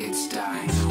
It's dying.